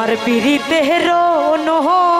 আমার পিড়িতের নহলে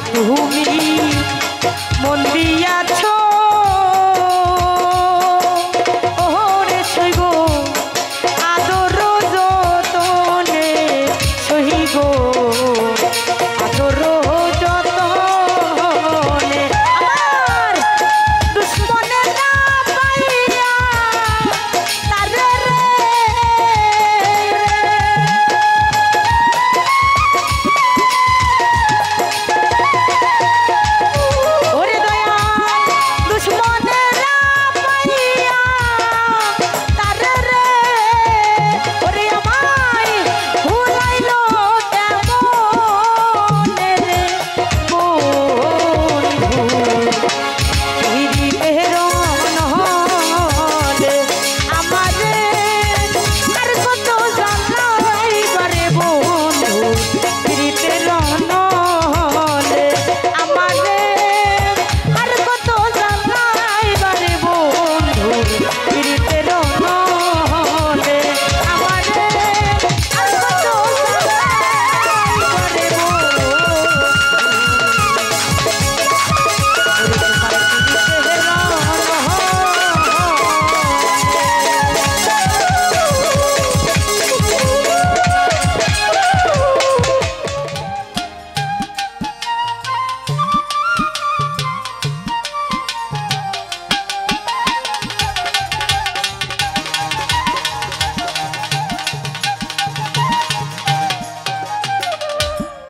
তুমি মন দিয়া